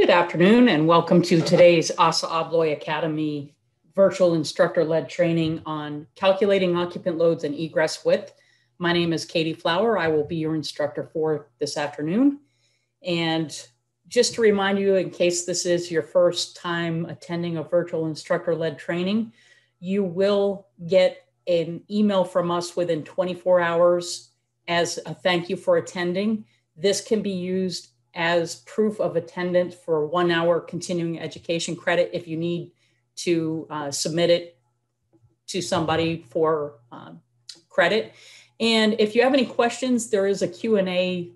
Good afternoon and welcome to today's ASSA ABLOY Academy virtual instructor led training on calculating occupant loads and egress width. My name is Katie Flower. I will be your instructor for this afternoon. And just to remind you, in case this is your first time attending a virtual instructor led training, you will get an email from us within 24 hours as a thank you for attending. This can be used as proof of attendance for one hour continuing education credit if you need to uh, submit it to somebody for uh, credit. And if you have any questions, there is a Q&A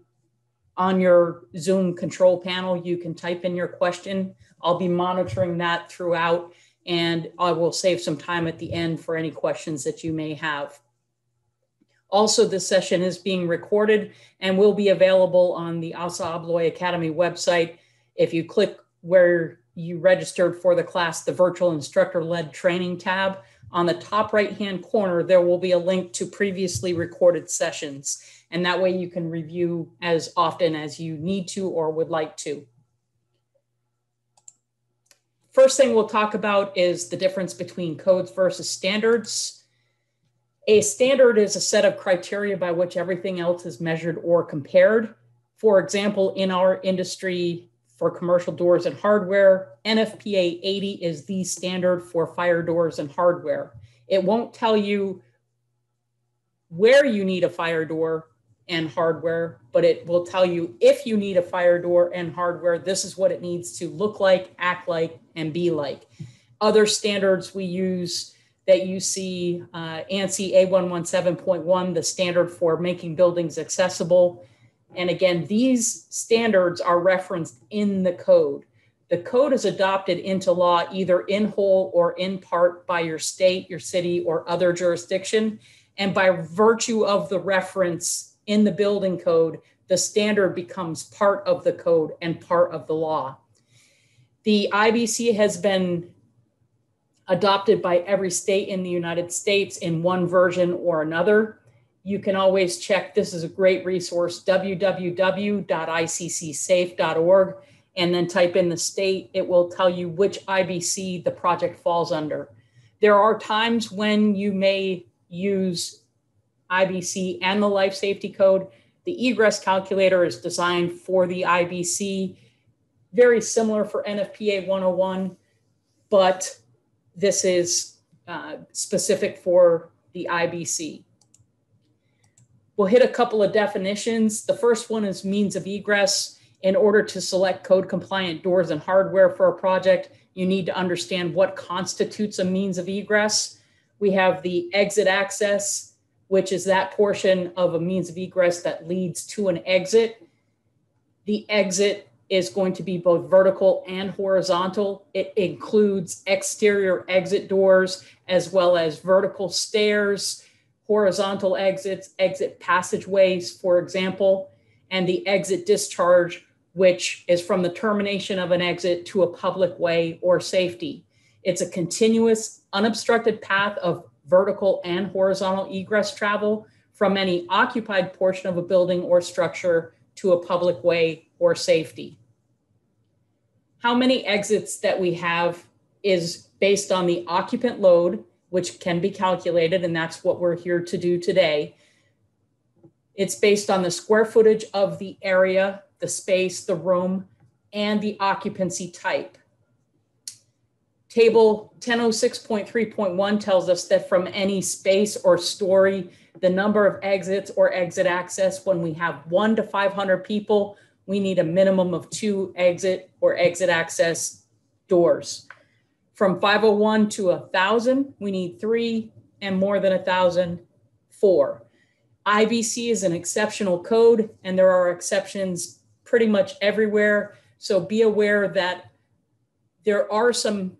on your Zoom control panel. You can type in your question. I'll be monitoring that throughout and I will save some time at the end for any questions that you may have. Also, this session is being recorded and will be available on the ASSA ABLOY Academy website. If you click where you registered for the class, the virtual instructor led training tab, on the top right hand corner, there will be a link to previously recorded sessions. And that way you can review as often as you need to or would like to. First thing we'll talk about is the difference between codes versus standards. A standard is a set of criteria by which everything else is measured or compared. For example, in our industry for commercial doors and hardware, NFPA 80 is the standard for fire doors and hardware. It won't tell you where you need a fire door and hardware, but it will tell you if you need a fire door and hardware, this is what it needs to look like, act like, and be like. Other standards we use that you see uh, ANSI A117.1, the standard for making buildings accessible. And again, these standards are referenced in the code. The code is adopted into law either in whole or in part by your state, your city, or other jurisdiction. And by virtue of the reference in the building code, the standard becomes part of the code and part of the law. The IBC has been adopted by every state in the United States in one version or another. You can always check. This is a great resource www.iccsafe.org and then type in the state. It will tell you which IBC the project falls under. There are times when you may use IBC and the life safety code. The egress calculator is designed for the IBC, very similar for NFPA 101, but this is uh, specific for the IBC. We'll hit a couple of definitions. The first one is means of egress. In order to select code compliant doors and hardware for a project, you need to understand what constitutes a means of egress. We have the exit access, which is that portion of a means of egress that leads to an exit. The exit is going to be both vertical and horizontal. It includes exterior exit doors as well as vertical stairs, horizontal exits, exit passageways, for example, and the exit discharge, which is from the termination of an exit to a public way or safety. It's a continuous, unobstructed path of vertical and horizontal egress travel from any occupied portion of a building or structure to a public way or safety. How many exits that we have is based on the occupant load, which can be calculated, and that's what we're here to do today. It's based on the square footage of the area, the space, the room, and the occupancy type. Table 1006.3.1 tells us that from any space or story, the number of exits or exit access when we have one to 500 people, we need a minimum of two exit or exit access doors. From 501 to 1,000, we need three, and more than 1,000, four. IBC is an exceptional code, and there are exceptions pretty much everywhere. So be aware that there are some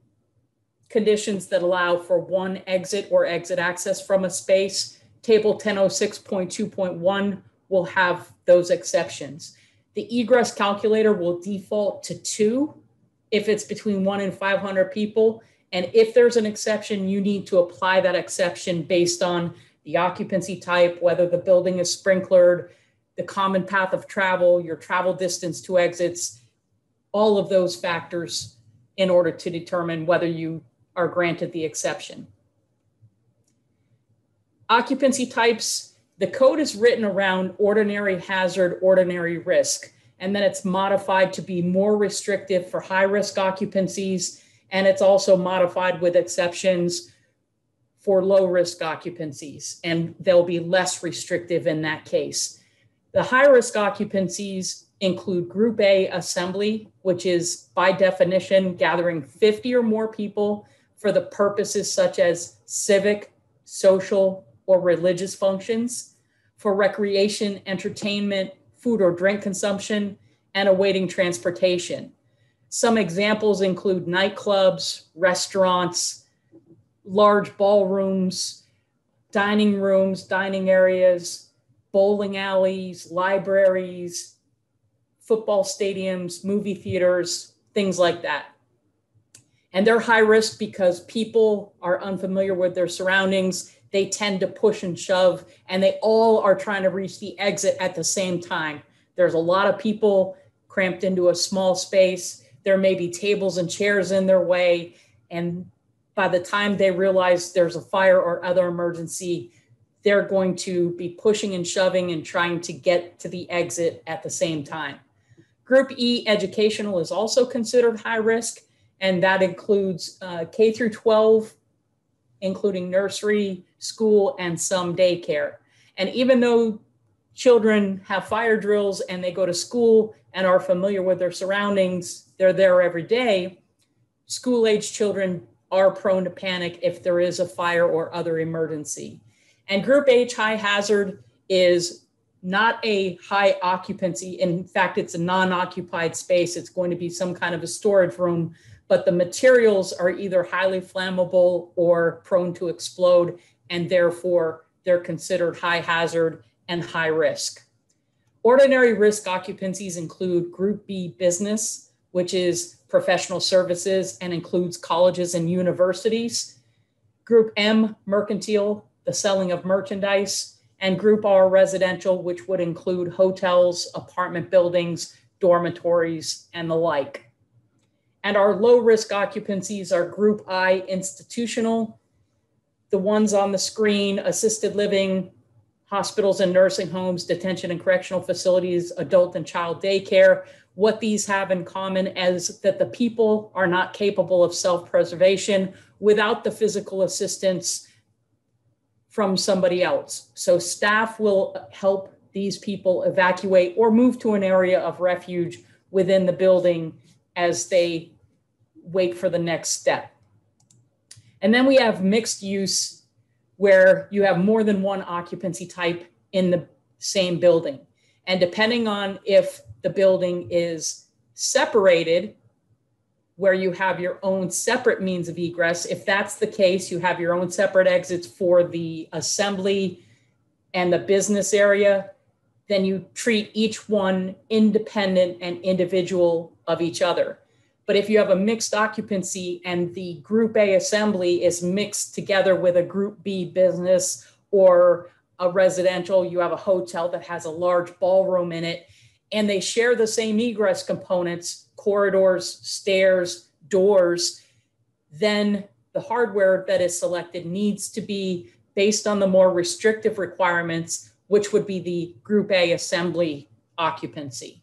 conditions that allow for one exit or exit access from a space. Table 1006.2.1 will have those exceptions. The egress calculator will default to two if it's between one and 500 people. And if there's an exception, you need to apply that exception based on the occupancy type, whether the building is sprinklered, the common path of travel, your travel distance to exits, all of those factors in order to determine whether you are granted the exception. Occupancy types, the code is written around ordinary hazard, ordinary risk, and then it's modified to be more restrictive for high risk occupancies, and it's also modified with exceptions for low risk occupancies, and they'll be less restrictive in that case. The high risk occupancies include Group A assembly, which is by definition gathering 50 or more people for the purposes such as civic, social, or religious functions, for recreation, entertainment, food or drink consumption, and awaiting transportation. Some examples include nightclubs, restaurants, large ballrooms, dining rooms, dining areas, bowling alleys, libraries, football stadiums, movie theaters, things like that. And they're high risk because people are unfamiliar with their surroundings. They tend to push and shove, and they all are trying to reach the exit at the same time. There's a lot of people cramped into a small space. There may be tables and chairs in their way. And by the time they realize there's a fire or other emergency, they're going to be pushing and shoving and trying to get to the exit at the same time. Group E educational is also considered high risk, and that includes uh, K through 12, including nursery, school, and some daycare. And even though children have fire drills and they go to school and are familiar with their surroundings, they're there every day, school age children are prone to panic if there is a fire or other emergency. And group H high hazard is not a high occupancy. In fact, it's a non occupied space. It's going to be some kind of a storage room, but the materials are either highly flammable or prone to explode, and therefore they're considered high hazard and high risk. Ordinary risk occupancies include Group B business, which is professional services and includes colleges and universities. Group M mercantile, the selling of merchandise, and Group R residential, which would include hotels, apartment buildings, dormitories, and the like. And our low risk occupancies are Group I institutional, the ones on the screen assisted living, hospitals and nursing homes, detention and correctional facilities, adult and child daycare. What these have in common is that the people are not capable of self preservation without the physical assistance from somebody else. So staff will help these people evacuate or move to an area of refuge within the building as they wait for the next step. And then we have mixed use where you have more than one occupancy type in the same building. And depending on if the building is separated where you have your own separate means of egress. If that's the case, you have your own separate exits for the assembly and the business area, then you treat each one independent and individual of each other. But if you have a mixed occupancy and the group A assembly is mixed together with a group B business or a residential, you have a hotel that has a large ballroom in it, and they share the same egress components corridors, stairs, doors, then the hardware that is selected needs to be based on the more restrictive requirements, which would be the Group A assembly occupancy.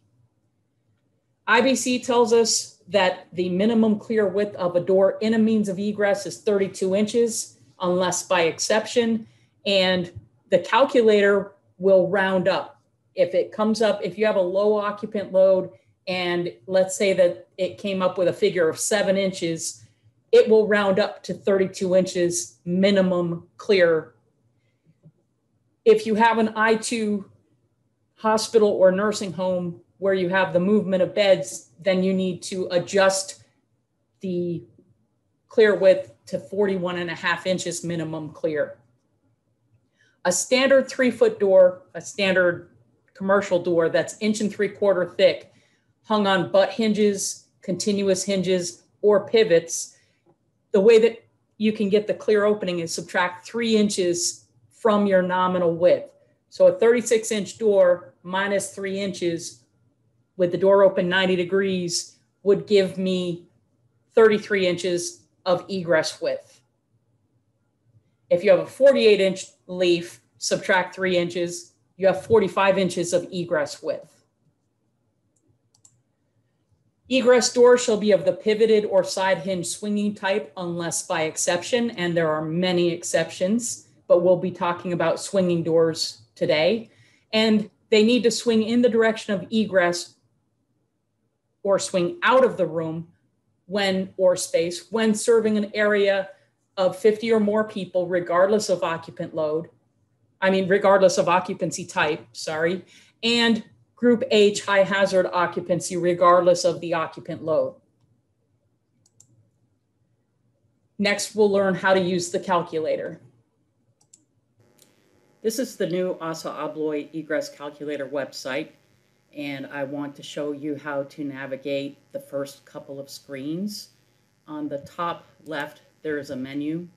IBC tells us that the minimum clear width of a door in a means of egress is 32 inches, unless by exception, and the calculator will round up. If it comes up, if you have a low occupant load and let's say that it came up with a figure of seven inches, it will round up to 32 inches minimum clear. If you have an I2 hospital or nursing home where you have the movement of beds, then you need to adjust the clear width to 41 and a half inches minimum clear. A standard three foot door, a standard commercial door that's inch and three quarter thick hung on butt hinges, continuous hinges, or pivots, the way that you can get the clear opening is subtract three inches from your nominal width. So a 36 inch door minus three inches with the door open 90 degrees would give me 33 inches of egress width. If you have a 48 inch leaf, subtract three inches, you have 45 inches of egress width. Egress doors shall be of the pivoted or side hinge swinging type unless by exception, and there are many exceptions, but we'll be talking about swinging doors today. And they need to swing in the direction of egress or swing out of the room when or space when serving an area of 50 or more people, regardless of occupant load. I mean, regardless of occupancy type, sorry, and group H high hazard occupancy, regardless of the occupant load. Next, we'll learn how to use the calculator. This is the new ASSA ABLOY egress calculator website, and I want to show you how to navigate the first couple of screens. On the top left, there is a menu.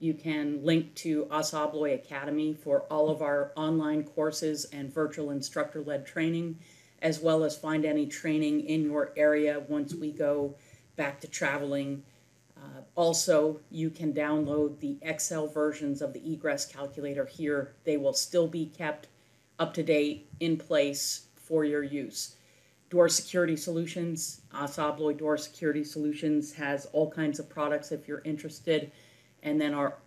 You can link to ASSA ABLOY Academy for all of our online courses and virtual instructor-led training, as well as find any training in your area once we go back to traveling uh, also, you can download the Excel versions of the egress calculator here. They will still be kept up to date in place for your use. Door Security Solutions, ASSA ABLOY Door Security Solutions has all kinds of products if you're interested. And then our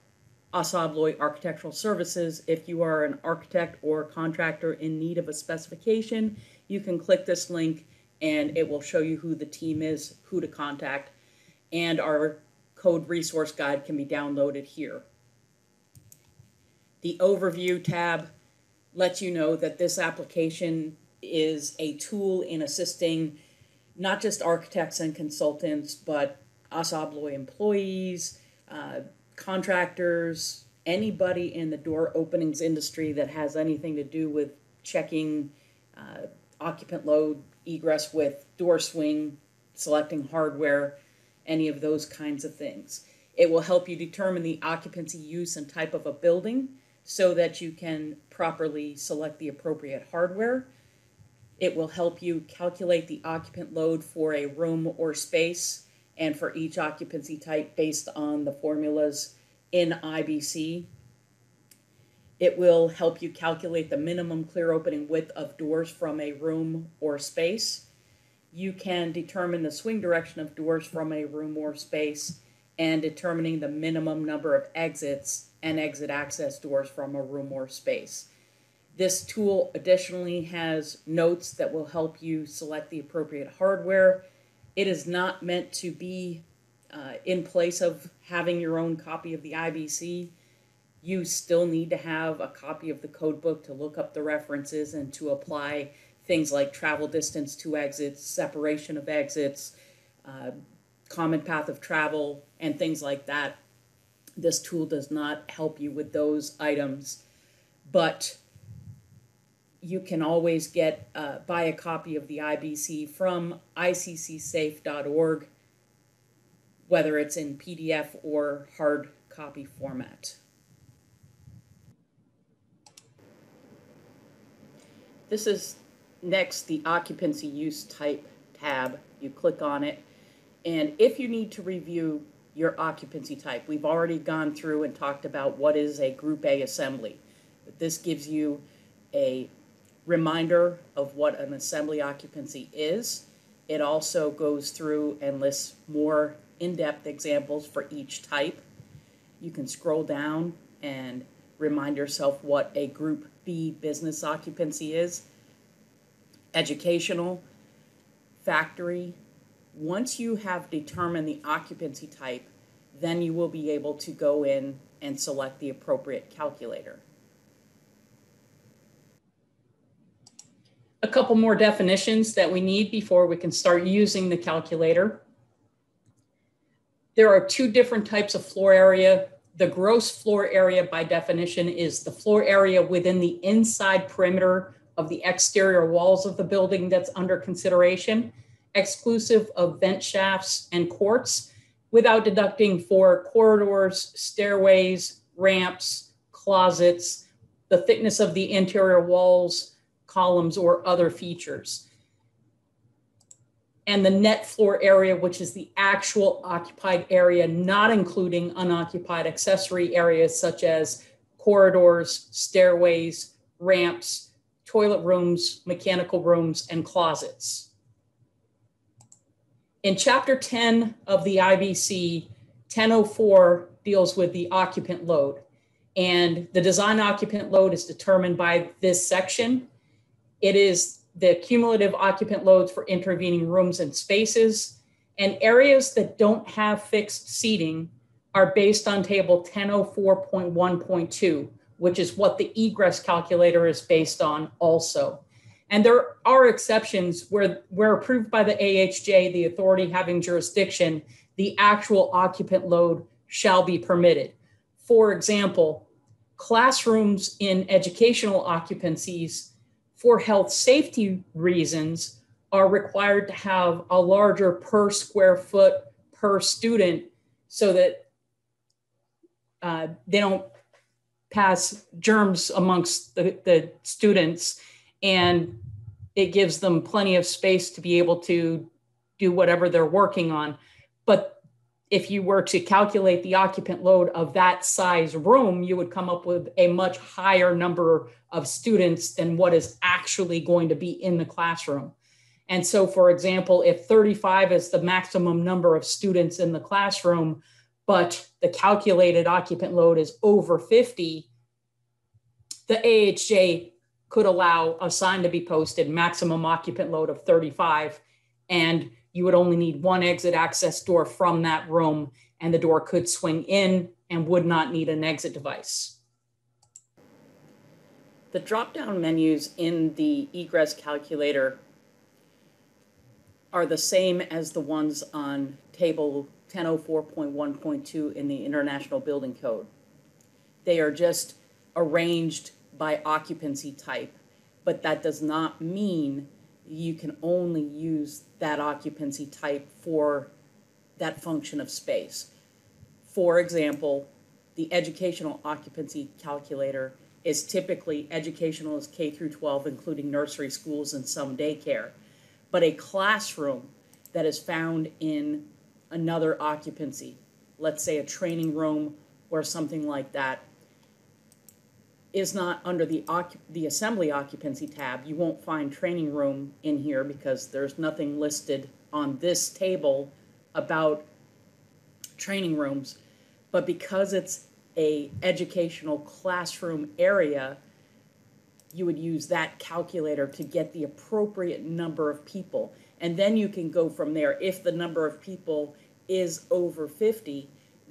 ASSA ABLOY Architectural Services, if you are an architect or contractor in need of a specification, you can click this link and it will show you who the team is, who to contact, and our code resource guide can be downloaded here. The overview tab lets you know that this application is a tool in assisting not just architects and consultants, but ASSA ABLOY employees, uh, contractors, anybody in the door openings industry that has anything to do with checking uh, occupant load, egress width, door swing, selecting hardware, any of those kinds of things. It will help you determine the occupancy use and type of a building so that you can properly select the appropriate hardware. It will help you calculate the occupant load for a room or space and for each occupancy type based on the formulas in IBC. It will help you calculate the minimum clear opening width of doors from a room or space you can determine the swing direction of doors from a room or space and determining the minimum number of exits and exit access doors from a room or space. This tool additionally has notes that will help you select the appropriate hardware. It is not meant to be uh, in place of having your own copy of the IBC. You still need to have a copy of the code book to look up the references and to apply things like travel distance to exits, separation of exits, uh, common path of travel, and things like that. This tool does not help you with those items, but you can always get uh, buy a copy of the IBC from iccsafe.org, whether it's in PDF or hard copy format. This is next the occupancy use type tab. You click on it. And if you need to review your occupancy type, we've already gone through and talked about what is a Group A assembly. This gives you a reminder of what an assembly occupancy is. It also goes through and lists more in-depth examples for each type. You can scroll down and remind yourself what a Group B business occupancy is educational, factory. Once you have determined the occupancy type, then you will be able to go in and select the appropriate calculator. A couple more definitions that we need before we can start using the calculator. There are two different types of floor area. The gross floor area by definition is the floor area within the inside perimeter of the exterior walls of the building that's under consideration, exclusive of vent shafts and courts, without deducting for corridors, stairways, ramps, closets, the thickness of the interior walls, columns, or other features. and the net floor area, which is the actual occupied area, not including unoccupied accessory areas such as corridors, stairways, ramps, toilet rooms, mechanical rooms, and closets. In Chapter 10 of the IBC, 1004 deals with the occupant load. And the design occupant load is determined by this section. It is the cumulative occupant loads for intervening rooms and spaces. And areas that don't have fixed seating are based on table 1004.1.2, which is what the egress calculator is based on also. And there are exceptions where, where approved by the AHJ, the authority having jurisdiction, the actual occupant load shall be permitted. For example, classrooms in educational occupancies for health safety reasons are required to have a larger per square foot per student so that uh, they don't pass germs amongst the, the students. And it gives them plenty of space to be able to do whatever they're working on. But if you were to calculate the occupant load of that size room, you would come up with a much higher number of students than what is actually going to be in the classroom. And so, for example, if 35 is the maximum number of students in the classroom, but the calculated occupant load is over 50, the AHJ could allow a sign to be posted, maximum occupant load of 35, and you would only need one exit access door from that room, and the door could swing in and would not need an exit device. The drop-down menus in the egress calculator are the same as the ones on table 1004.1.2 in the International Building Code. They are just arranged by occupancy type, but that does not mean you can only use that occupancy type for that function of space. For example, the educational occupancy calculator is typically educational as K through 12, including nursery schools and some daycare. But a classroom that is found in another occupancy, let's say a training room or something like that, is not under the the assembly occupancy tab. You won't find training room in here because there's nothing listed on this table about training rooms. But because it's a educational classroom area, you would use that calculator to get the appropriate number of people. And then you can go from there. If the number of people is over 50,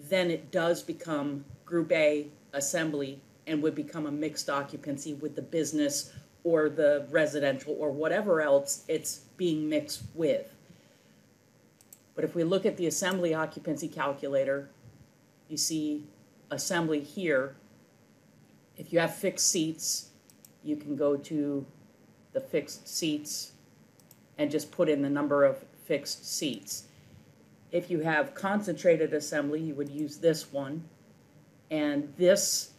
then it does become Group A assembly and would become a mixed occupancy with the business or the residential or whatever else it's being mixed with. But if we look at the assembly occupancy calculator, you see assembly here. If you have fixed seats, you can go to the fixed seats and just put in the number of fixed seats. If you have concentrated assembly, you would use this one. And this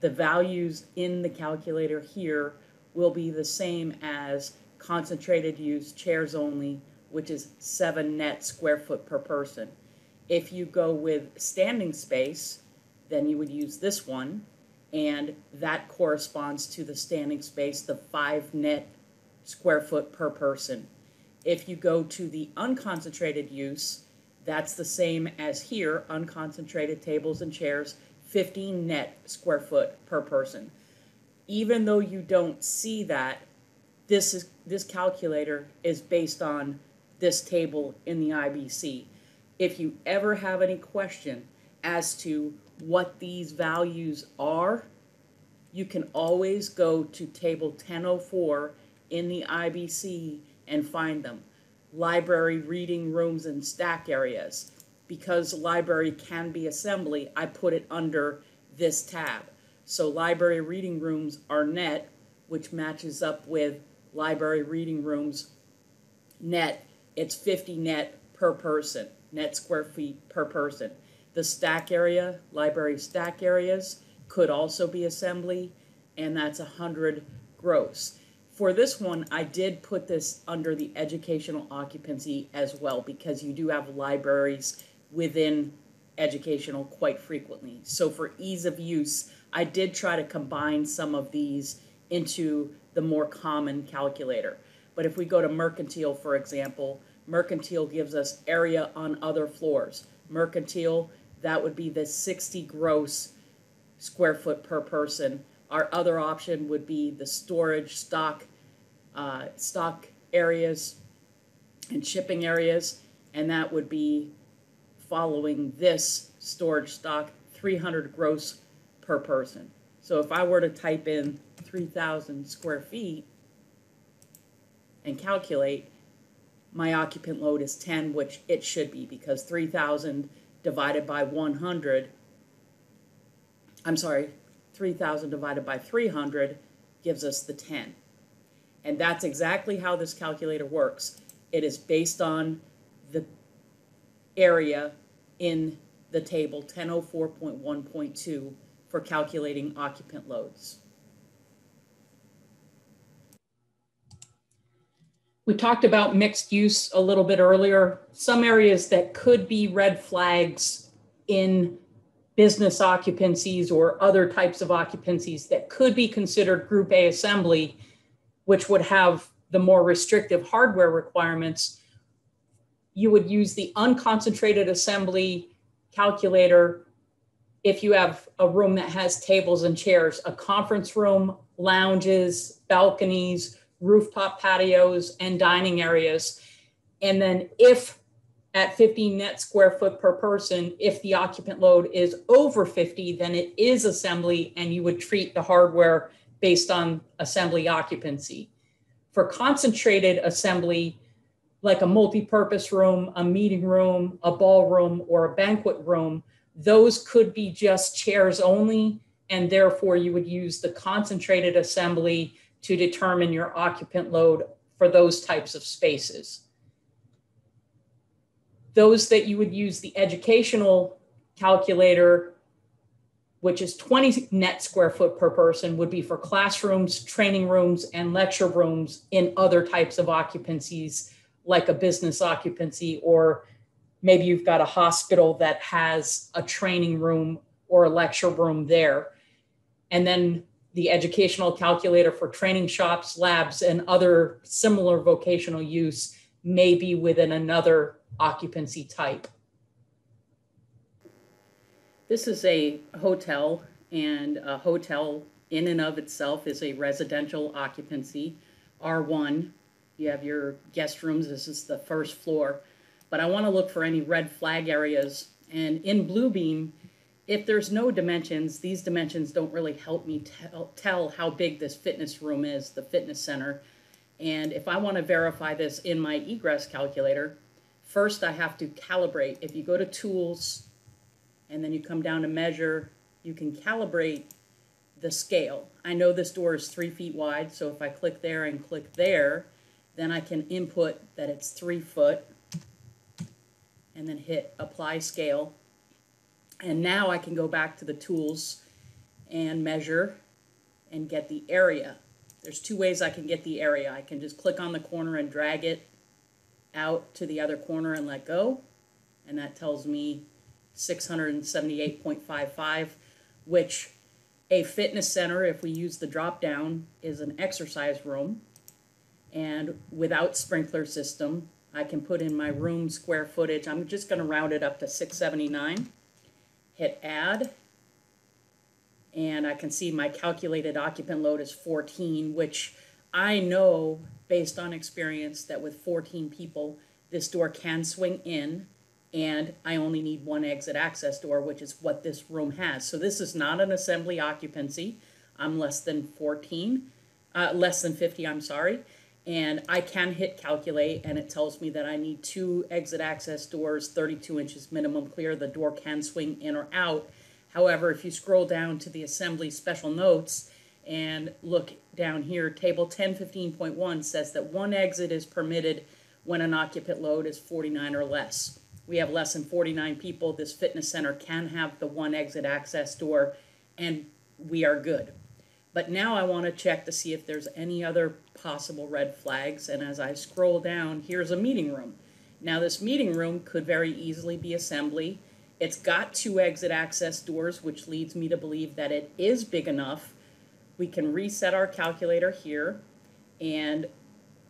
the values in the calculator here will be the same as concentrated use chairs only, which is seven net square foot per person. If you go with standing space, then you would use this one, and that corresponds to the standing space, the five net square foot per person. If you go to the unconcentrated use, that's the same as here, unconcentrated tables and chairs, 15 net square foot per person. Even though you don't see that, this is this calculator is based on this table in the IBC. If you ever have any question as to what these values are, you can always go to table 1004 in the IBC and find them. Library reading rooms and stack areas because library can be assembly, I put it under this tab. So library reading rooms are net, which matches up with library reading rooms net. It's 50 net per person, net square feet per person. The stack area, library stack areas, could also be assembly, and that's 100 gross. for this one, I did put this under the educational occupancy as well because you do have libraries within educational quite frequently. So for ease of use, I did try to combine some of these into the more common calculator. But if we go to mercantile, for example, mercantile gives us area on other floors. Mercantile, that would be the 60 gross square foot per person our other option would be the storage stock, uh, stock areas and shipping areas, and that would be following this storage stock 300 gross per person. So if I were to type in 3,000 square feet and calculate, my occupant load is 10, which it should be because 3,000 divided by 100, I'm sorry, 3,000 divided by 300 gives us the 10. And that's exactly how this calculator works. It is based on the area in the table 1004.1.2 for calculating occupant loads. We talked about mixed use a little bit earlier. Some areas that could be red flags in business occupancies or other types of occupancies that could be considered Group A assembly, which would have the more restrictive hardware requirements, you would use the unconcentrated assembly calculator if you have a room that has tables and chairs, a conference room, lounges, balconies, rooftop patios, and dining areas. And then if at 50 net square foot per person. If the occupant load is over 50, then it is assembly and you would treat the hardware based on assembly occupancy. For concentrated assembly, like a multi-purpose room, a meeting room, a ballroom, or a banquet room, those could be just chairs only, and therefore you would use the concentrated assembly to determine your occupant load for those types of spaces. Those that you would use the educational calculator, which is 20 net square foot per person, would be for classrooms, training rooms, and lecture rooms in other types of occupancies, like a business occupancy, or maybe you've got a hospital that has a training room or a lecture room there. And then the educational calculator for training shops, labs, and other similar vocational use may be within another occupancy type. This is a hotel, and a hotel in and of itself is a residential occupancy, R1. You have your guest rooms, this is the first floor. But I want to look for any red flag areas. And in Bluebeam, if there's no dimensions, these dimensions don't really help me tell, tell how big this fitness room is, the fitness center. And if I want to verify this in my egress calculator, First, I have to calibrate. If you go to tools and then you come down to measure, you can calibrate the scale. I know this door is three feet wide, so if I click there and click there, then I can input that it's three foot and then hit apply scale. And now I can go back to the tools and measure and get the area. There's two ways I can get the area. I can just click on the corner and drag it out to the other corner and let go. And that tells me 678.55, which a fitness center, if we use the drop down, is an exercise room. And without sprinkler system, I can put in my room square footage. I'm just going to round it up to 679. Hit add. And I can see my calculated occupant load is 14, which I know based on experience that with 14 people, this door can swing in and I only need one exit access door, which is what this room has. So this is not an assembly occupancy. I'm less than 14, uh, less than 50, I'm sorry. And I can hit calculate and it tells me that I need two exit access doors, 32 inches minimum clear. The door can swing in or out. However, if you scroll down to the assembly special notes, and look down here, table 1015.1 says that one exit is permitted when an occupant load is 49 or less. We have less than 49 people. This fitness center can have the one exit access door, and we are good. But now I want to check to see if there's any other possible red flags. And as I scroll down, here's a meeting room. Now this meeting room could very easily be assembly. It's got two exit access doors, which leads me to believe that it is big enough. We can reset our calculator here and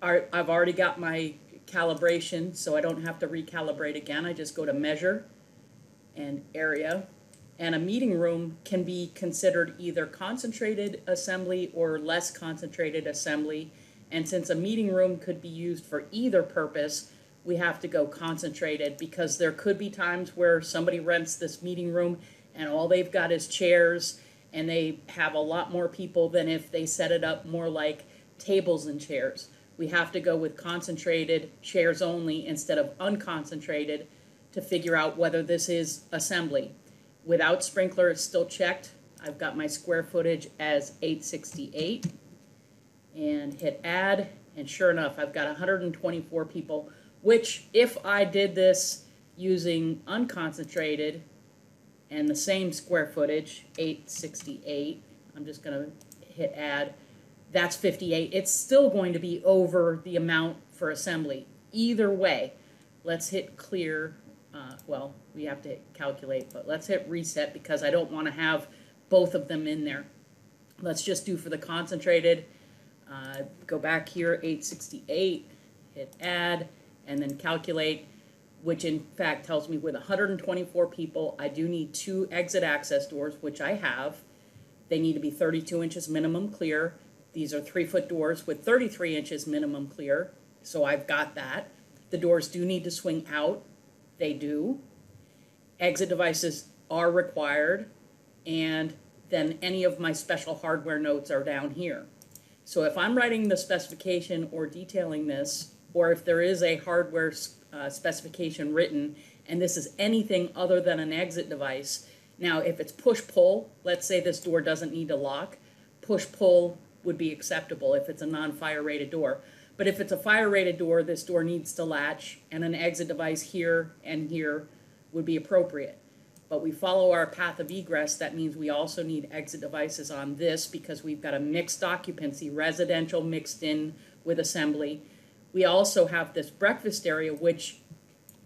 I've already got my calibration, so I don't have to recalibrate again. I just go to measure and area. And a meeting room can be considered either concentrated assembly or less concentrated assembly. And since a meeting room could be used for either purpose, we have to go concentrated because there could be times where somebody rents this meeting room and all they've got is chairs and they have a lot more people than if they set it up more like tables and chairs we have to go with concentrated chairs only instead of unconcentrated to figure out whether this is assembly. Without sprinkler, it's still checked. I've got my square footage as 868 and hit add. And sure enough, I've got 124 people, which if I did this using unconcentrated and the same square footage, 868, I'm just gonna hit add, that's 58. It's still going to be over the amount for assembly. Either way, let's hit clear. Uh, well, we have to calculate, but let's hit reset because I don't want to have both of them in there. Let's just do for the concentrated. Uh, go back here, 868, hit add, and then calculate, which in fact tells me with 124 people, I do need two exit access doors, which I have. They need to be 32 inches minimum clear. These are three foot doors with 33 inches minimum clear, so I've got that. The doors do need to swing out, they do. Exit devices are required, and then any of my special hardware notes are down here. So if I'm writing the specification or detailing this, or if there is a hardware uh, specification written, and this is anything other than an exit device, now if it's push-pull, let's say this door doesn't need to lock, push-pull would be acceptable if it's a non-fire rated door. But if it's a fire rated door, this door needs to latch and an exit device here and here would be appropriate. But we follow our path of egress, that means we also need exit devices on this because we've got a mixed occupancy, residential mixed in with assembly. We also have this breakfast area, which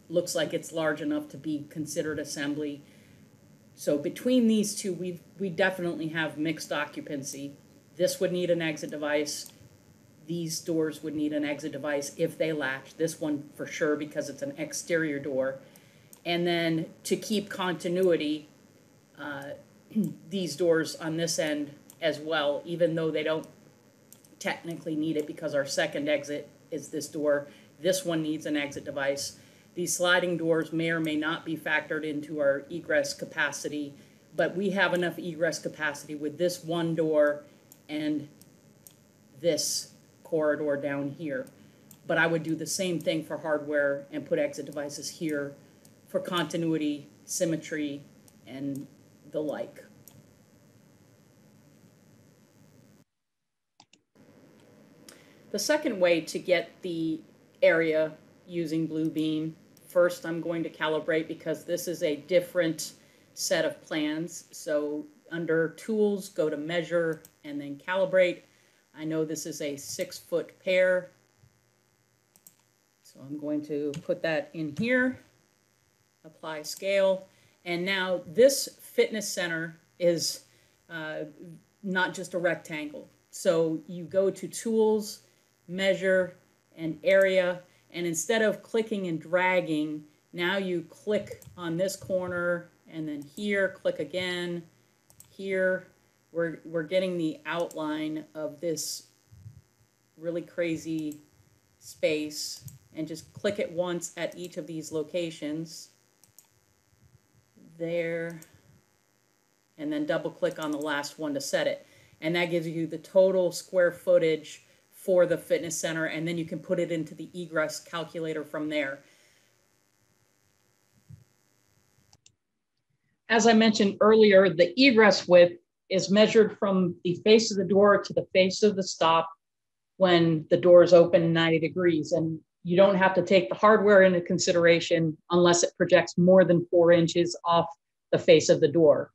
looks like it's large enough to be considered assembly. So between these two, we we definitely have mixed occupancy. This would need an exit device. These doors would need an exit device if they latch. This one for sure because it's an exterior door. And then to keep continuity, uh, these doors on this end as well, even though they don't technically need it because our second exit is this door. This one needs an exit device. These sliding doors may or may not be factored into our egress capacity, but we have enough egress capacity with this one door and this corridor down here. But I would do the same thing for hardware and put exit devices here for continuity, symmetry, and the like. The second way to get the area using Bluebeam, first I'm going to calibrate because this is a different set of plans. So under tools, go to measure and then calibrate. I know this is a six foot pair. So I'm going to put that in here, apply scale. And now this fitness center is uh, not just a rectangle. So you go to tools, measure, and area, and instead of clicking and dragging, now you click on this corner and then here, click again, here, we're, we're getting the outline of this really crazy space and just click it once at each of these locations. There, and then double click on the last one to set it. And that gives you the total square footage for the fitness center, and then you can put it into the egress calculator from there. As I mentioned earlier, the egress width is measured from the face of the door to the face of the stop when the door is open 90 degrees. And you don't have to take the hardware into consideration unless it projects more than four inches off the face of the door.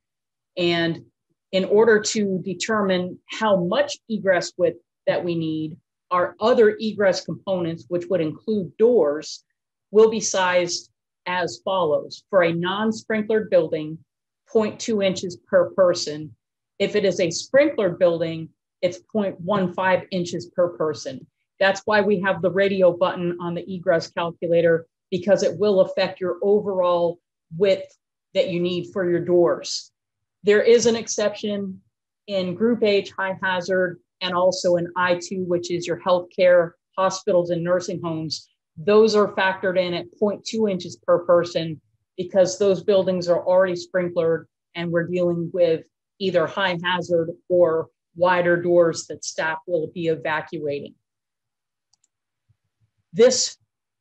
And in order to determine how much egress width that we need, our other egress components, which would include doors, will be sized as follows. For a non-sprinklered building, 0.2 inches per person. If it is a sprinkler building, it's 0.15 inches per person. That's why we have the radio button on the egress calculator because it will affect your overall width that you need for your doors. There is an exception in group H high hazard and also in I2, which is your healthcare, hospitals, and nursing homes. Those are factored in at 0.2 inches per person because those buildings are already sprinklered and we're dealing with either high hazard or wider doors that staff will be evacuating. This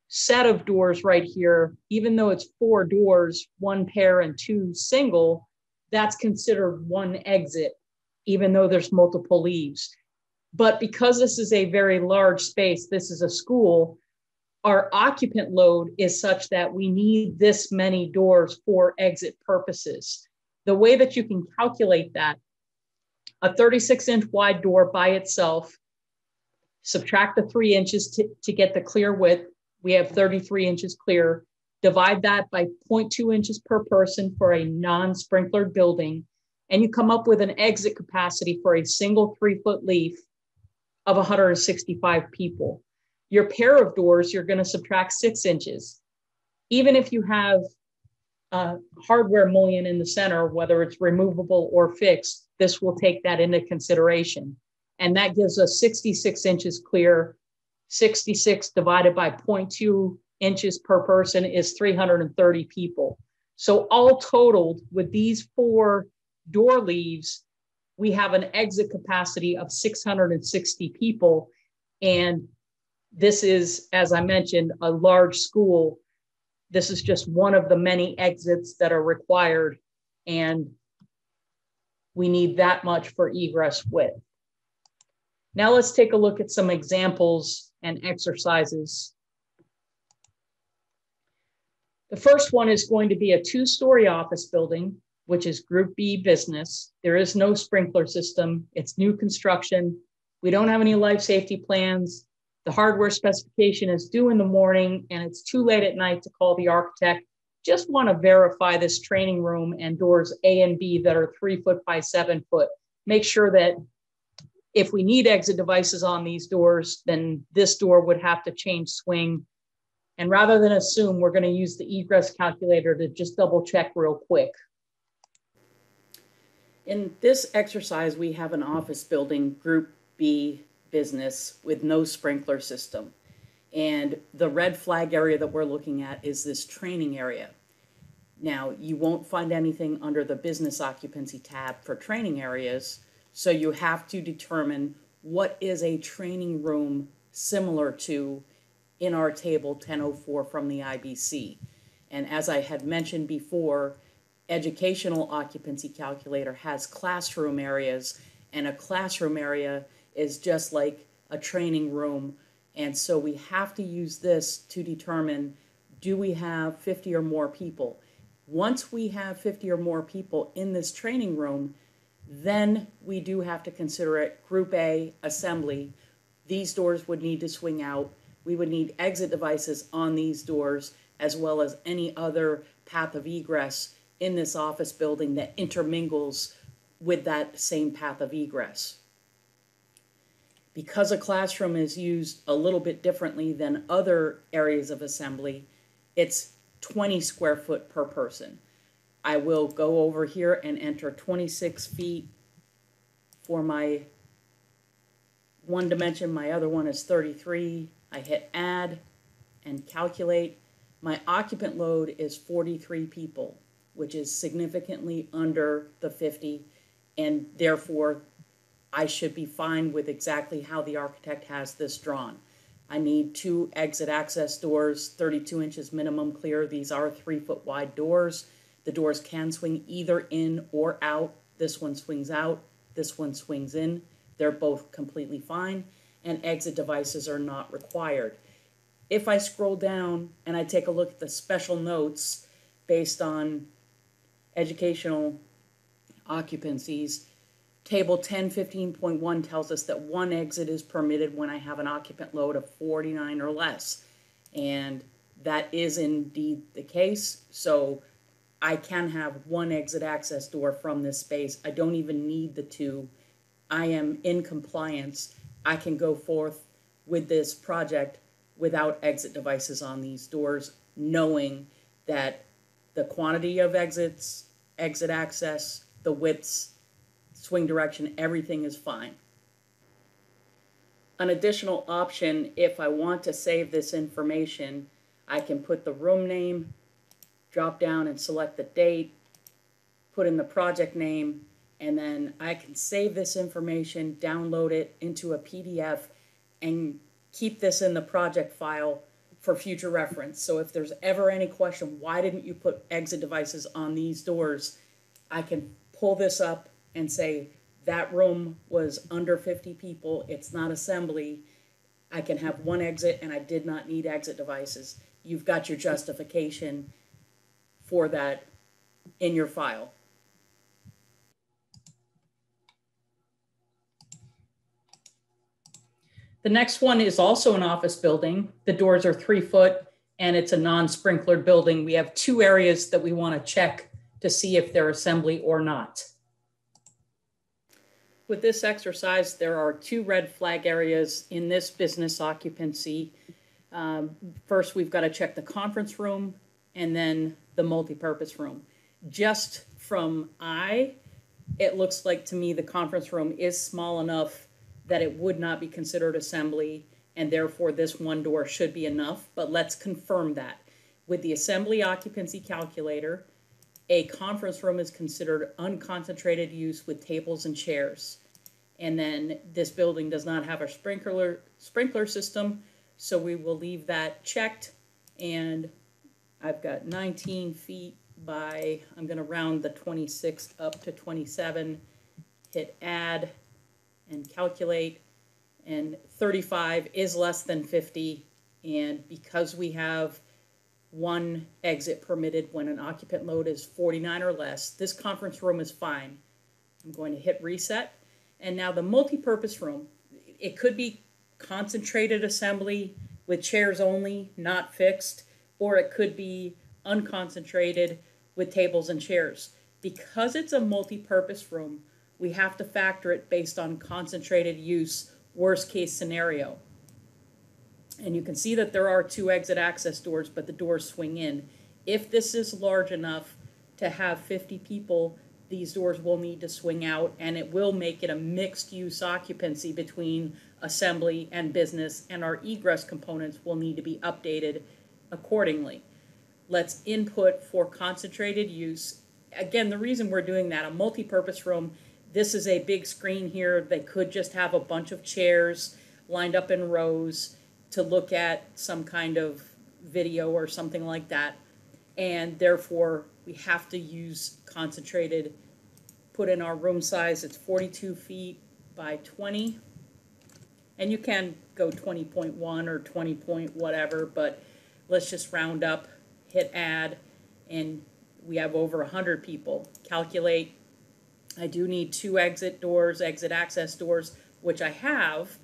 set of doors right here, even though it's four doors, one pair and two single, that's considered one exit, even though there's multiple leaves. But because this is a very large space, this is a school, our occupant load is such that we need this many doors for exit purposes. The way that you can calculate that, a 36 inch wide door by itself, subtract the three inches to, to get the clear width, we have 33 inches clear. Divide that by 0.2 inches per person for a non-sprinkler building, and you come up with an exit capacity for a single three foot leaf of 165 people. Your pair of doors, you're going to subtract six inches. Even if you have a hardware mullion in the center, whether it's removable or fixed, this will take that into consideration. And that gives us 66 inches clear 66 divided by 0.2 inches per person is 330 people. So, all totaled, with these four door leaves, we have an exit capacity of 660 people. And this is, as I mentioned, a large school. This is just one of the many exits that are required. And we need that much for egress width. Now let's take a look at some examples and exercises. The first one is going to be a two story office building, which is Group B business. There is no sprinkler system, it's new construction. We don't have any life safety plans. The hardware specification is due in the morning and it's too late at night to call the architect. Just want to verify this training room and doors A and B that are three foot by seven foot. Make sure that if we need exit devices on these doors, then this door would have to change swing. And rather than assume, we're going to use the egress calculator to just double check real quick. In this exercise, we have an office building, Group B business, with no sprinkler system. And the red flag area that we're looking at is this training area. Now, you won't find anything under the business occupancy tab for training areas, so you have to determine what is a training room similar to in our table 1004 from the IBC. And as I had mentioned before, educational occupancy calculator has classroom areas and a classroom area is just like a training room. And so we have to use this to determine do we have 50 or more people? Once we have 50 or more people in this training room, then we do have to consider it Group A assembly. These doors would need to swing out. We would need exit devices on these doors, as well as any other path of egress in this office building that intermingles with that same path of egress. Because a classroom is used a little bit differently than other areas of assembly, it's 20 square foot per person. I will go over here and enter 26 feet for my one dimension. My other one is 33. I hit add and calculate. My occupant load is 43 people, which is significantly under the 50, and therefore I should be fine with exactly how the architect has this drawn. I need two exit access doors, 32 inches minimum clear. These are three foot wide doors. The doors can swing either in or out. This one swings out, this one swings in. They're both completely fine, and exit devices are not required. If I scroll down and I take a look at the special notes based on educational occupancies, Table 1015.1 tells us that one exit is permitted when I have an occupant load of 49 or less. And that is indeed the case. So I can have one exit access door from this space. I don't even need the two. I am in compliance. I can go forth with this project without exit devices on these doors, knowing that the quantity of exits, exit access, the widths, swing direction, everything is fine. An additional option, if I want to save this information, I can put the room name, drop down and select the date, put in the project name, and then I can save this information, download it into a PDF, and keep this in the project file for future reference. So if there's ever any question, why didn't you put exit devices on these doors? I can pull this up, and say that room was under 50 people, it's not assembly, I can have one exit and I did not need exit devices. You've got your justification for that in your file. The next one is also an office building. The doors are three foot and it's a non-sprinklered building. We have two areas that we want to check to see if they're assembly or not. With this exercise, there are two red flag areas in this business occupancy. Um, first, we've got to check the conference room and then the multi-purpose room. Just from eye, it looks like to me the conference room is small enough that it would not be considered assembly and therefore this one door should be enough, but let's confirm that. With the assembly occupancy calculator, a conference room is considered unconcentrated use with tables and chairs. And then this building does not have a sprinkler sprinkler system, so we will leave that checked. And I've got 19 feet by, I'm gonna round the 26 up to 27, hit add and calculate. And 35 is less than 50. And because we have one exit permitted when an occupant load is 49 or less. This conference room is fine. I'm going to hit reset. And now the multi-purpose room, it could be concentrated assembly with chairs only, not fixed, or it could be unconcentrated with tables and chairs. Because it's a multi-purpose room, we have to factor it based on concentrated use, worst case scenario. And you can see that there are two exit access doors, but the doors swing in. If this is large enough to have 50 people, these doors will need to swing out and it will make it a mixed use occupancy between assembly and business and our egress components will need to be updated accordingly. Let's input for concentrated use. Again, the reason we're doing that, a multi-purpose room, this is a big screen here. They could just have a bunch of chairs lined up in rows to look at some kind of video or something like that. And therefore, we have to use concentrated, put in our room size. It's 42 feet by 20. And you can go 20.1 or 20 point whatever, but let's just round up, hit add, and we have over 100 people. Calculate. I do need two exit doors, exit access doors, which I have.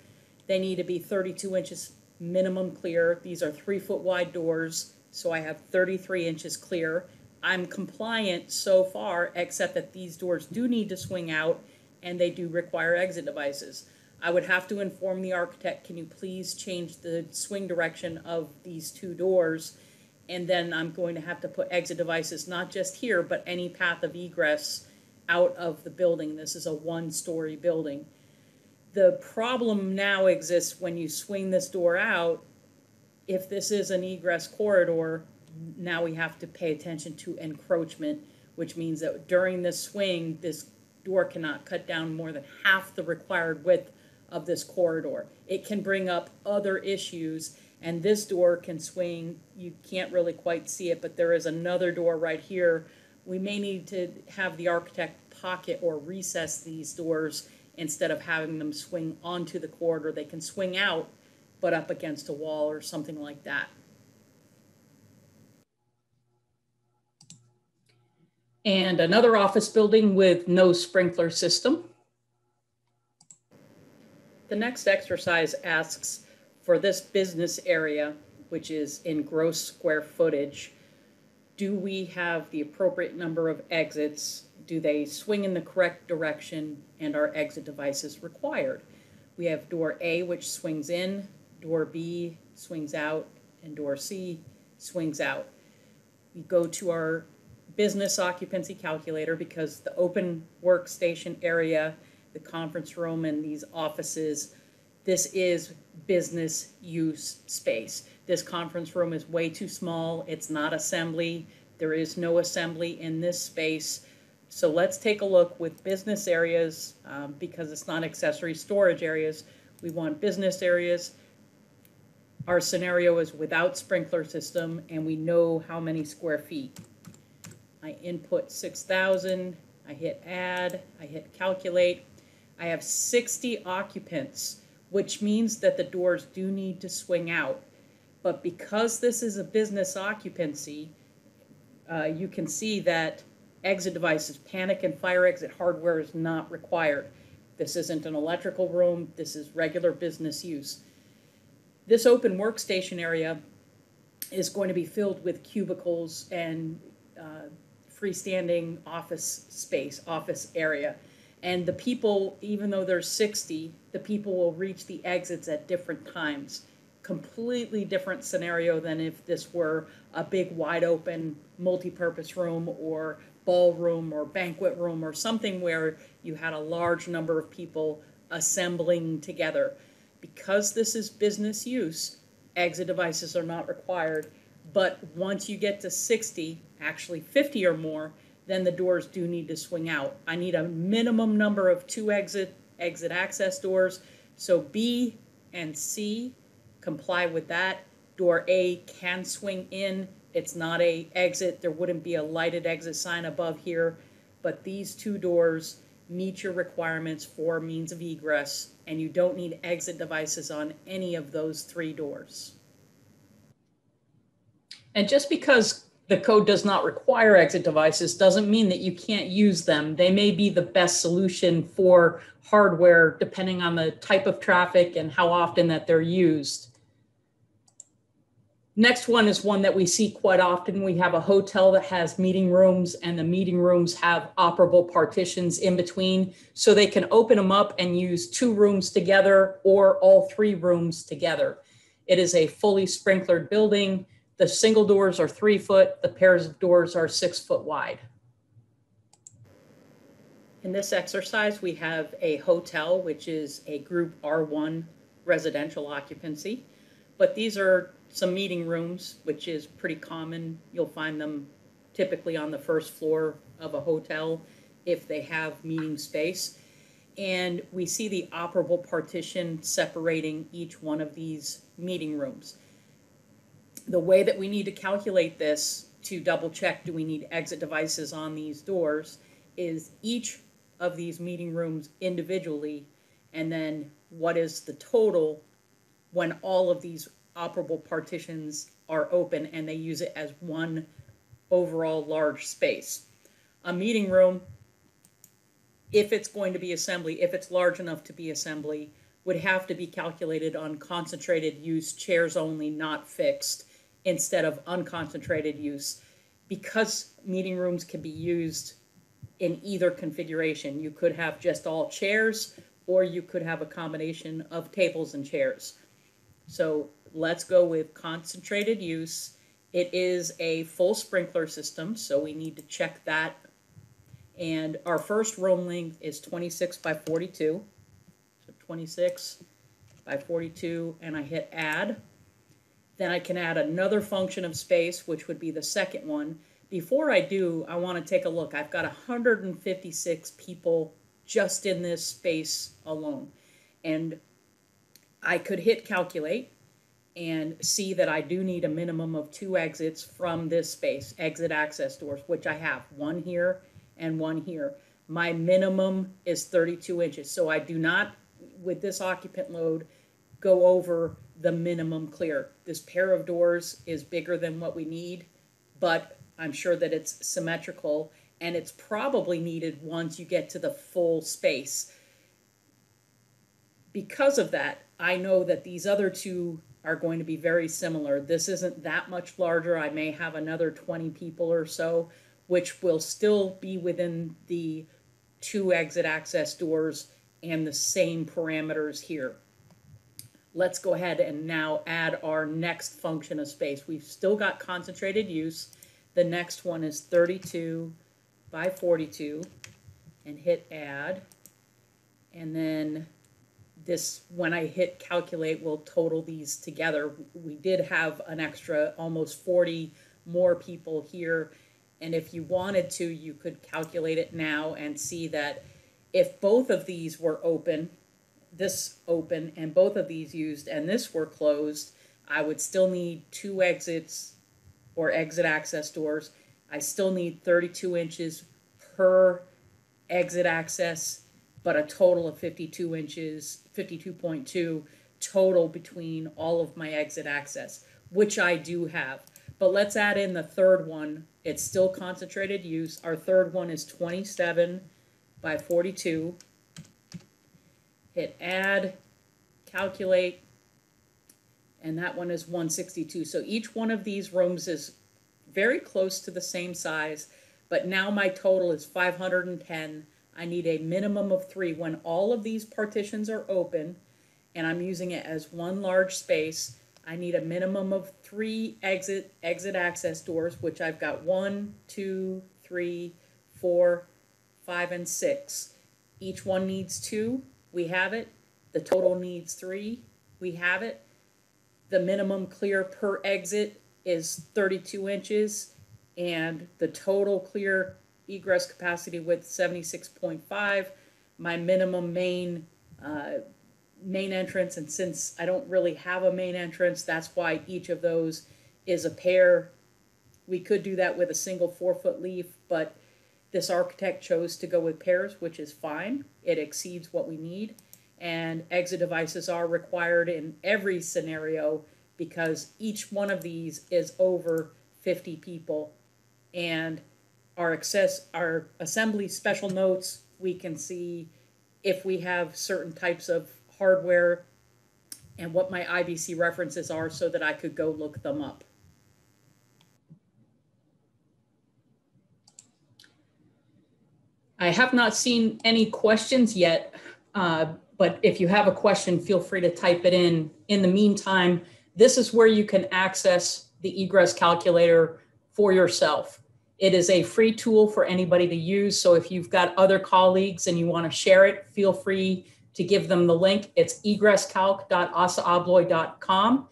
They need to be 32 inches minimum clear. These are three foot wide doors, so I have 33 inches clear. I'm compliant so far, except that these doors do need to swing out and they do require exit devices. I would have to inform the architect, can you please change the swing direction of these two doors? And then I'm going to have to put exit devices, not just here, but any path of egress out of the building. This is a one story building. The problem now exists when you swing this door out. If this is an egress corridor, now we have to pay attention to encroachment, which means that during this swing, this door cannot cut down more than half the required width of this corridor. It can bring up other issues, and this door can swing. You can't really quite see it, but there is another door right here. We may need to have the architect pocket or recess these doors instead of having them swing onto the corridor. They can swing out, but up against a wall or something like that. And another office building with no sprinkler system. The next exercise asks for this business area, which is in gross square footage, do we have the appropriate number of exits? Do they swing in the correct direction? And are exit devices required? We have door A, which swings in, door B swings out, and door C swings out. We go to our business occupancy calculator because the open workstation area, the conference room, and these offices, this is business use space. This conference room is way too small. It's not assembly. There is no assembly in this space. So let's take a look with business areas um, because it's not accessory storage areas. We want business areas. Our scenario is without sprinkler system and we know how many square feet. I input 6,000, I hit add, I hit calculate. I have 60 occupants, which means that the doors do need to swing out. But because this is a business occupancy, uh, you can see that exit devices, panic and fire exit hardware is not required. This isn't an electrical room, this is regular business use. This open workstation area is going to be filled with cubicles and uh, freestanding office space, office area. And the people, even though there's 60, the people will reach the exits at different times completely different scenario than if this were a big wide open multi-purpose room or ballroom or banquet room or something where you had a large number of people assembling together. Because this is business use, exit devices are not required. But once you get to 60, actually 50 or more, then the doors do need to swing out. I need a minimum number of two exit exit access doors. So B and C comply with that. Door A can swing in. It's not a exit. There wouldn't be a lighted exit sign above here, but these two doors meet your requirements for means of egress, and you don't need exit devices on any of those three doors. And just because the code does not require exit devices doesn't mean that you can't use them. They may be the best solution for hardware depending on the type of traffic and how often that they're used. Next one is one that we see quite often. We have a hotel that has meeting rooms, and the meeting rooms have operable partitions in between. So they can open them up and use two rooms together or all three rooms together. It is a fully sprinklered building. The single doors are three foot, the pairs of doors are six foot wide. In this exercise, we have a hotel, which is a group R1 residential occupancy, but these are some meeting rooms, which is pretty common. You'll find them typically on the first floor of a hotel if they have meeting space. And we see the operable partition separating each one of these meeting rooms. The way that we need to calculate this to double check do we need exit devices on these doors is each of these meeting rooms individually and then what is the total when all of these operable partitions are open and they use it as one overall large space. A meeting room, if it's going to be assembly, if it's large enough to be assembly, would have to be calculated on concentrated use, chairs only, not fixed, instead of unconcentrated use. Because meeting rooms can be used in either configuration. You could have just all chairs, or you could have a combination of tables and chairs. So let's go with concentrated use. It is a full sprinkler system, so we need to check that. And our first room length is 26 by 42. So 26 by 42, and I hit add. Then I can add another function of space, which would be the second one. Before I do, I want to take a look. I've got 156 people just in this space alone. And I could hit calculate and see that I do need a minimum of two exits from this space, exit access doors, which I have one here and one here. My minimum is 32 inches. So I do not, with this occupant load, go over the minimum clear. This pair of doors is bigger than what we need, but I'm sure that it's symmetrical and it's probably needed once you get to the full space because of that, I know that these other two are going to be very similar. This isn't that much larger. I may have another 20 people or so, which will still be within the two exit access doors and the same parameters here. Let's go ahead and now add our next function of space. We've still got concentrated use. The next one is 32 by 42 and hit add. And then this, when I hit calculate, will total these together. We did have an extra almost 40 more people here. And if you wanted to, you could calculate it now and see that if both of these were open, this open and both of these used and this were closed, I would still need two exits or exit access doors. I still need 32 inches per exit access, but a total of 52 inches, 52.2 total between all of my exit access, which I do have. But let's add in the third one. It's still concentrated use. Our third one is 27 by 42. Hit add, calculate, and that one is 162. So each one of these rooms is very close to the same size, but now my total is 510. I need a minimum of three. When all of these partitions are open and I'm using it as one large space, I need a minimum of three exit exit access doors, which I've got one, two, three, four, five, and six. Each one needs two. We have it. The total needs three. We have it. The minimum clear per exit is 32 inches, and the total clear egress capacity width 76.5. My minimum main uh, main entrance, and since I don't really have a main entrance, that's why each of those is a pair. We could do that with a single four foot leaf, but this architect chose to go with pairs, which is fine. It exceeds what we need. And exit devices are required in every scenario because each one of these is over 50 people. And our access, our assembly special notes, we can see if we have certain types of hardware and what my IBC references are so that I could go look them up. I have not seen any questions yet, uh, but if you have a question, feel free to type it in. In the meantime, this is where you can access the egress calculator for yourself. It is a free tool for anybody to use. So if you've got other colleagues and you want to share it, feel free to give them the link. It's egresscalc.assaabloy.com.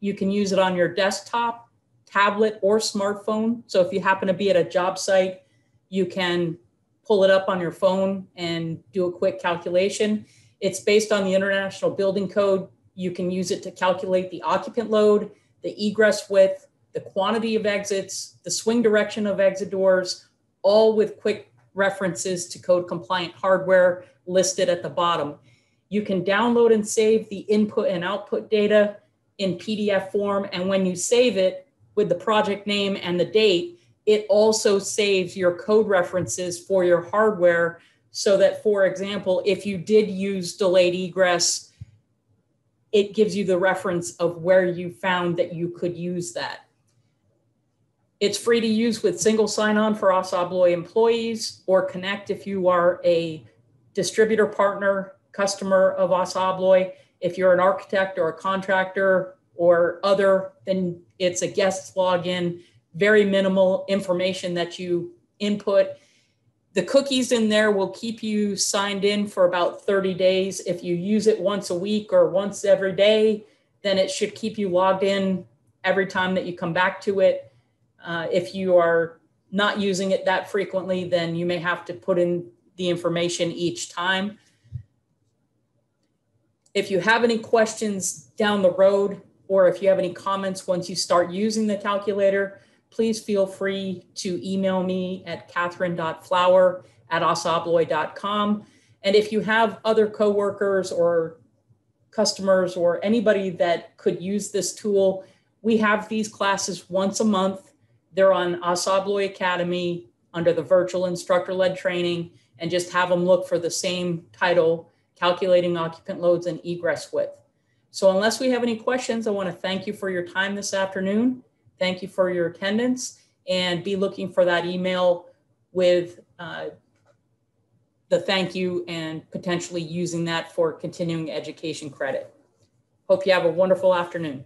You can use it on your desktop, tablet, or smartphone. So if you happen to be at a job site, you can pull it up on your phone and do a quick calculation. It's based on the International Building Code. You can use it to calculate the occupant load, the egress width, the quantity of exits, the swing direction of exit doors, all with quick references to code compliant hardware listed at the bottom. You can download and save the input and output data in PDF form. And when you save it with the project name and the date, it also saves your code references for your hardware so that, for example, if you did use delayed egress, it gives you the reference of where you found that you could use that. It's free to use with single sign-on for ASSA ABLOY employees or connect if you are a distributor partner, customer of ASSA ABLOY. If you're an architect or a contractor or other, then it's a guest login, very minimal information that you input. The cookies in there will keep you signed in for about 30 days. If you use it once a week or once every day, then it should keep you logged in every time that you come back to it. Uh, if you are not using it that frequently, then you may have to put in the information each time. If you have any questions down the road, or if you have any comments once you start using the calculator, please feel free to email me at catherine.flower at assaabloy.com. And if you have other coworkers or customers or anybody that could use this tool, we have these classes once a month. They're on ASSA ABLOY Academy under the virtual instructor led training and just have them look for the same title calculating occupant loads and egress width. So unless we have any questions, I want to thank you for your time this afternoon. Thank you for your attendance and be looking for that email with uh, the thank you and potentially using that for continuing education credit. Hope you have a wonderful afternoon.